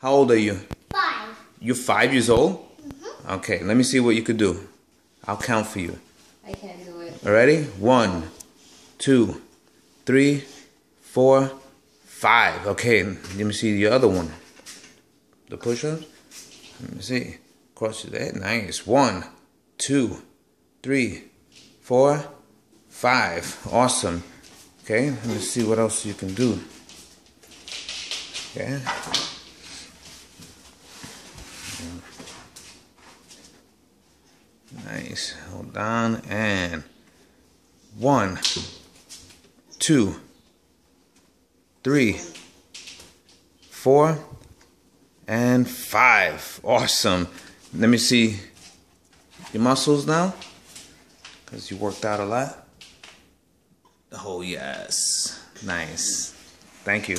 How old are you? Five. You're five years old? Mm-hmm. Okay, let me see what you could do. I'll count for you. I can't do it. Ready? One, two, three, four, five. Okay, let me see the other one. The push-ups. Let me see. Cross your leg. Nice. One, two, three, four, five. Awesome. Okay, let me see what else you can do. Okay. Nice. Hold on. And one, two, three, four, and five. Awesome. Let me see your muscles now. Because you worked out a lot. Oh, yes. Nice. Thank you.